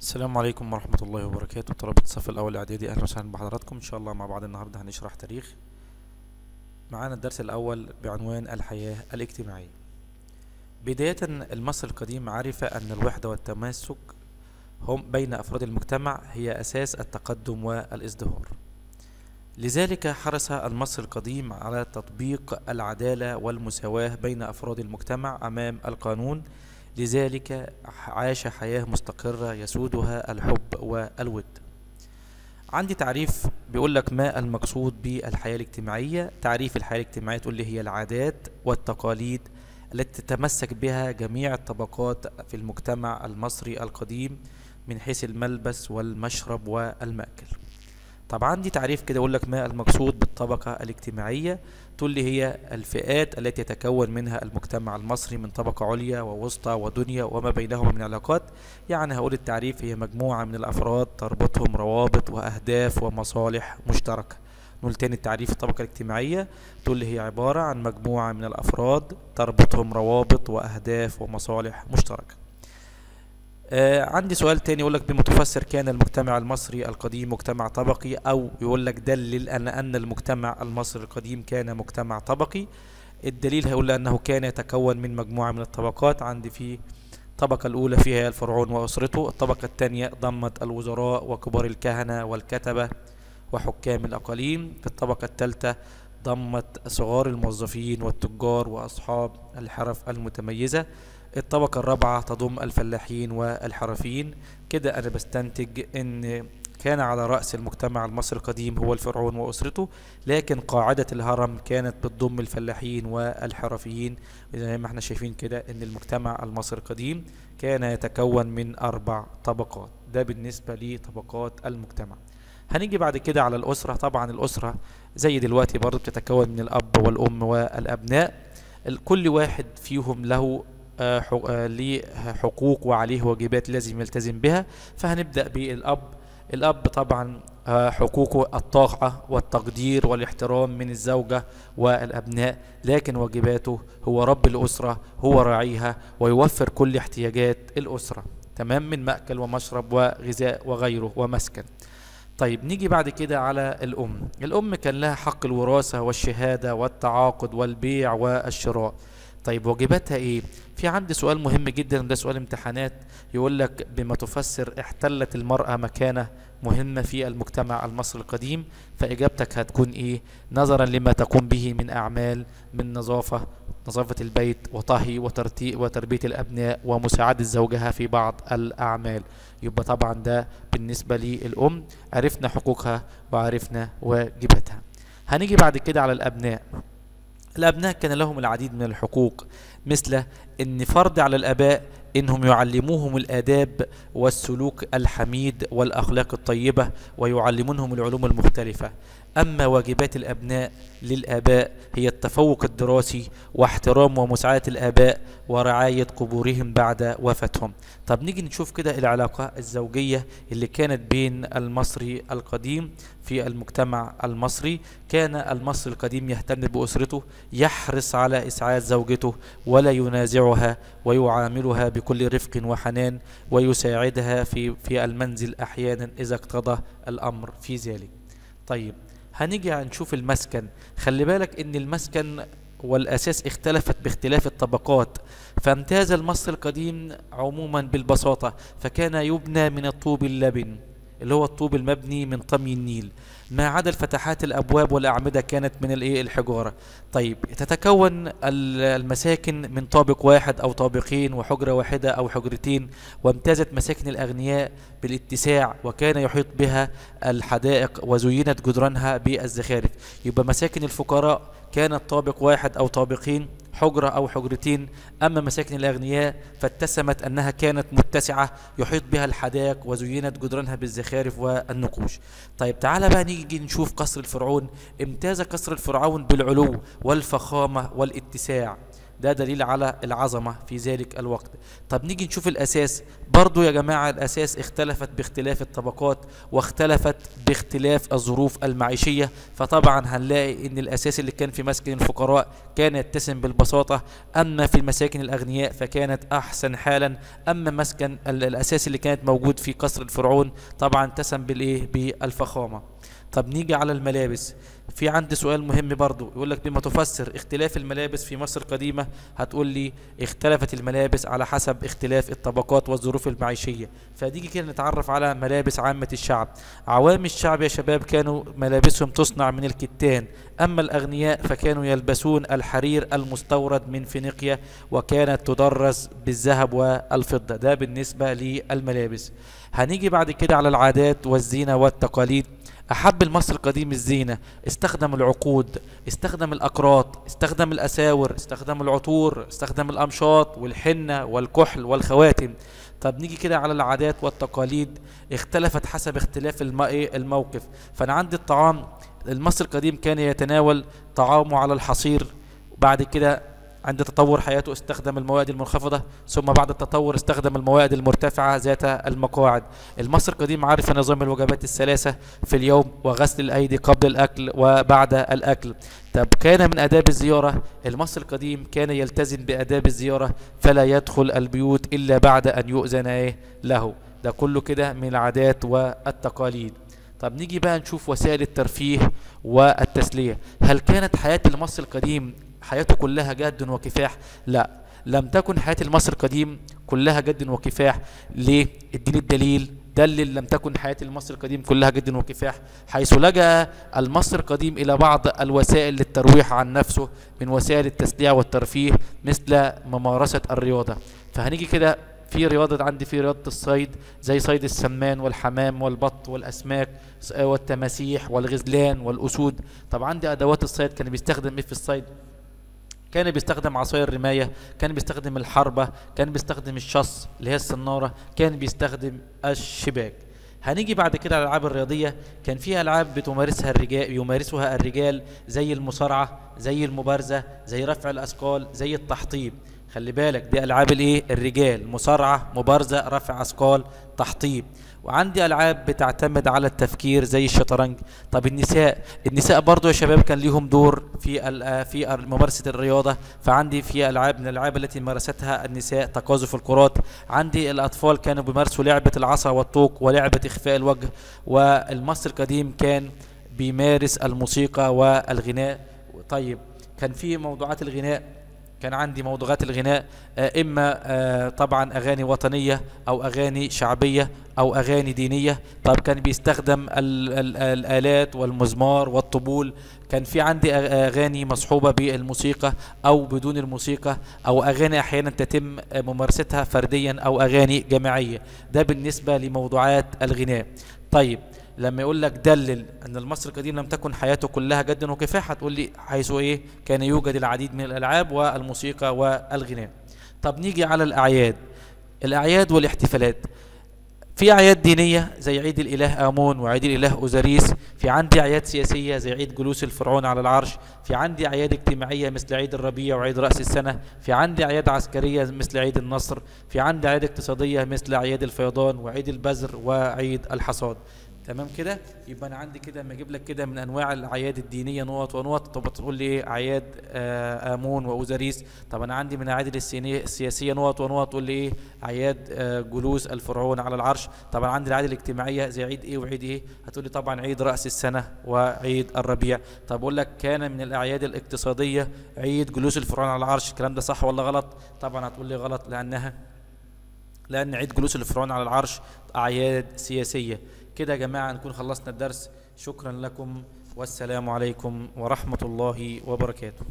السلام عليكم ورحمة الله وبركاته. طلبة الصف الأول إعدادي أهلا وسهلا بحضراتكم. إن شاء الله مع بعض النهاردة هنشرح تاريخ. معانا الدرس الأول بعنوان الحياة الاجتماعية. بداية المصري القديم عرف أن الوحدة والتماسك هم بين أفراد المجتمع هي أساس التقدم والازدهار. لذلك حرص المصري القديم على تطبيق العدالة والمساواة بين أفراد المجتمع أمام القانون لذلك عاش حياة مستقرة يسودها الحب والود. عندي تعريف بيقول لك ما المقصود بالحياة الاجتماعية. تعريف الحياة الاجتماعية تقول لي هي العادات والتقاليد التي تتمسك بها جميع الطبقات في المجتمع المصري القديم من حيث الملبس والمشرب والمأكل. طب عندي تعريف كده يقول لك ما المقصود بالطبقة الاجتماعية؟ تقول لي هي الفئات التي يتكون منها المجتمع المصري من طبقة عليا ووسطى ودنيا وما بينهما من علاقات. يعني هقول التعريف هي مجموعة من الأفراد تربطهم روابط وأهداف ومصالح مشتركة. نقول تاني التعريف الطبقة الاجتماعية. تقول لي هي عبارة عن مجموعة من الأفراد تربطهم روابط وأهداف ومصالح مشتركة. آه عندي سؤال تاني يقول لك بمتفسر كان المجتمع المصري القديم مجتمع طبقي أو يقول لك دلل ان أن المجتمع المصري القديم كان مجتمع طبقي. الدليل هيقول انه كان يتكون من مجموعة من الطبقات. عندي في الطبقة الأولى فيها الفرعون وأسرته الطبقة الثانية ضمت الوزراء وكبار الكهنة والكتبة وحكام الأقاليم. في الطبقة الثالثة ضمت صغار الموظفين والتجار وأصحاب الحرف المتميزة. الطبقة الرابعة تضم الفلاحين والحرفيين. كده أنا بستنتج أن كان على رأس المجتمع المصري القديم هو الفرعون وأسرته لكن قاعدة الهرم كانت بتضم الفلاحين والحرفيين. زي ما إحنا شايفين كده أن المجتمع المصري القديم كان يتكون من أربع طبقات. ده بالنسبة لطبقات المجتمع. هنيجي بعد كده على الأسرة. طبعا الأسرة زي دلوقتي برضه بتتكون من الأب والأم والأبناء. كل واحد فيهم له ليه حقوق وعليه واجبات لازم يلتزم بها. فهنبدأ بالأب. الأب طبعا حقوقه الطاعة والتقدير والاحترام من الزوجة والأبناء لكن واجباته هو رب الأسرة هو راعيها ويوفر كل احتياجات الأسرة. تمام؟ من مأكل ومشرب وغذاء وغيره ومسكن. طيب نيجي بعد كده على الأم. الأم كان لها حق الوراثة والشهادة والتعاقد والبيع والشراء. طيب واجباتها إيه؟ في عندي سؤال مهم جدا ده سؤال امتحانات. يقول لك بما تفسر احتلت المرأة مكانة مهمة في المجتمع المصري القديم فإجابتك هتكون إيه؟ نظرا لما تقوم به من أعمال من نظافة نظافة البيت وطهي وتربية الأبناء ومساعدة زوجها في بعض الأعمال. يبقى طبعا ده بالنسبة للأم. عرفنا حقوقها وعرفنا واجباتها. هنيجي بعد كده على الأبناء. الأبناء كان لهم العديد من الحقوق مثل أن فرض على الآباء إنهم يعلموهم الآداب والسلوك الحميد والأخلاق الطيبة ويعلمونهم العلوم المختلفة. أما واجبات الأبناء للآباء هي التفوق الدراسي واحترام ومساعدة الآباء ورعاية قبورهم بعد وفاتهم. طب نيجي نشوف كده العلاقة الزوجية اللي كانت بين المصري القديم في المجتمع المصري. كان المصري القديم يهتم بأسرته يحرص على إسعاد زوجته ولا ينازعها ويعاملها بكل رفق وحنان ويساعدها في في المنزل أحيانا إذا اقتضى الأمر في ذلك. طيب هنيجي نشوف المسكن. خلي بالك إن المسكن والأساس اختلفت باختلاف الطبقات. فامتاز المصري القديم عموما بالبساطة فكان يبنى من الطوب اللبن. اللي هو الطوب المبني من طمي النيل. ما عدا الفتحات الأبواب والأعمدة كانت من الإيه؟ الحجارة. طيب تتكون المساكن من طابق واحد أو طابقين وحجرة واحدة أو حجرتين وامتازت مساكن الأغنياء بالاتساع وكان يحيط بها الحدائق وزينت جدرانها بالزخارف. يبقى مساكن الفقراء كانت طابق واحد أو طابقين حجرة أو حجرتين أما مساكن الأغنياء فاتسمت أنها كانت متسعة يحيط بها الحدائق وزينت جدرانها بالزخارف والنقوش. طيب تعالى بقى نيجي نشوف قصر الفرعون. امتاز قصر الفرعون بالعلو والفخامة والاتساع. ده دليل على العظمة في ذلك الوقت. طب نيجي نشوف الأساس. برضو يا جماعة الأساس اختلفت باختلاف الطبقات واختلفت باختلاف الظروف المعيشية. فطبعا هنلاقي إن الأساس اللي كان في مسكن الفقراء كان يتسم بالبساطة. أما في المساكن الأغنياء فكانت أحسن حالا. أما مسكن ال- الأساس اللي كانت موجود في قصر الفرعون طبعا اتسم بالإيه؟ بالفخامة. طب نيجي على الملابس. في عندي سؤال مهم برضو يقول لك بما تفسر اختلاف الملابس في مصر القديمة هتقول لي اختلفت الملابس على حسب اختلاف الطبقات والظروف المعيشية. فديجي كده نتعرف على ملابس عامة الشعب. عوام الشعب يا شباب كانوا ملابسهم تصنع من الكتان أما الأغنياء فكانوا يلبسون الحرير المستورد من فينيقيا وكانت تدرس بالذهب والفضة. ده بالنسبة للملابس. هنيجي بعد كده على العادات والزينة والتقاليد. أحب المصري القديم الزينة استخدم العقود استخدم الأقراط استخدم الأساور استخدم العطور استخدم الأمشاط والحنة والكحل والخواتم. طب نيجي كده على العادات والتقاليد اختلفت حسب اختلاف إيه الموقف. فأنا عندي الطعام المصري القديم كان يتناول طعامه على الحصير بعد كده عند تطور حياته استخدم المواد المنخفضة ثم بعد التطور استخدم المواد المرتفعة ذات المقاعد. المصري القديم عارف نظام الوجبات الثلاثة في اليوم وغسل الأيدي قبل الأكل وبعد الأكل. طب كان من آداب الزيارة؟ المصري القديم كان يلتزم بآداب الزيارة فلا يدخل البيوت إلا بعد أن يؤذن إيه؟ له. ده كله كده من العادات والتقاليد. طب نيجي بقى نشوف وسائل الترفيه والتسلية. هل كانت حياة المصري القديم حياته كلها جد وكفاح. لا لم تكن حياة المصري القديم كلها جد وكفاح. ليه؟ اديني الدليل دلل لم تكن حياة المصري القديم كلها جد وكفاح. حيث لجأ المصري القديم إلى بعض الوسائل للترويح عن نفسه من وسائل التسلية والترفيه مثل ممارسة الرياضة. فهنيجي كده في رياضة عندي في رياضة الصيد زي صيد السمان والحمام والبط والأسماك والتماسيح والغزلان والأسود. طب عندي أدوات الصيد كان بيستخدم إيه في الصيد؟ كان بيستخدم عصاية الرماية كان بيستخدم الحربة كان بيستخدم الشص اللي هي الصنارة كان بيستخدم الشباك. هنيجي بعد كده على الالعاب الرياضية. كان في ألعاب بتمارسها الرجال يمارسها الرجال زي المصارعة زي المبارزة زي رفع الأثقال زي التحطيب. خلي بالك دي ألعاب الإيه؟ الرجال. مصارعة مبارزة رفع أثقال تحطيب. وعندي ألعاب بتعتمد على التفكير زي الشطرنج. طب النساء النساء برضو يا شباب كان ليهم دور في في ممارسة الرياضة. فعندي في ألعاب من الألعاب التي مارستها النساء تقاذف الكرات. عندي الأطفال كانوا بيمارسوا لعبة العصا والطوق ولعبة إخفاء الوجه. والمصري القديم كان بيمارس الموسيقى والغناء. طيب كان في موضوعات الغناء. كان عندي موضوعات الغناء آه، إما آه، طبعا أغاني وطنية أو أغاني شعبية أو أغاني دينية. طب كان بيستخدم ال ال الآلات والمزمار والطبول. كان في عندي أغ- أغاني مصحوبة بالموسيقى أو بدون الموسيقى أو أغاني أحيانا تتم ممارستها فرديا أو أغاني جماعية. ده بالنسبة لموضوعات الغناء. طيب لما يقول لك دلل أن المصري القديم لم تكن حياته كلها جد وكفاح هتقول لي حيث إيه؟ كان يوجد العديد من الألعاب والموسيقى والغناء. طب نيجي على الأعياد. الأعياد والاحتفالات. في أعياد دينية زي عيد الإله آمون وعيد الإله أوزاريس. في عندي أعياد سياسية زي عيد جلوس الفرعون على العرش. في عندي أعياد اجتماعية مثل عيد الربيع وعيد رأس السنة. في عندي أعياد عسكرية مثل عيد النصر. في عندي أعياد اقتصادية مثل أعياد الفيضان وعيد البذر وعيد الحصاد. تمام كده؟ يبقى أنا عندي كده لما أجيب لك كده من أنواع الأعياد الدينية نقط ونقط. طب تقول لي إيه؟ أعياد آه آمون وأوزاريس. طب أنا عندي من الاعياد السياسية نقط ونقط. تقول لي إيه؟ أعياد آه جلوس الفرعون على العرش. طبعا عندي الاعياد الاجتماعية زي عيد إيه وعيد إيه؟ هتقول لي طبعا عيد رأس السنة وعيد الربيع. طب أقول لك كان من الأعياد الاقتصادية عيد جلوس الفرعون على العرش. الكلام ده صح ولا غلط؟ طبعا هتقول لي غلط لأنها لأن عيد جلوس الفرعون على العرش أعياد سياسية. كده يا جماعة نكون خلصنا الدرس. شكرا لكم. والسلام عليكم ورحمة الله وبركاته.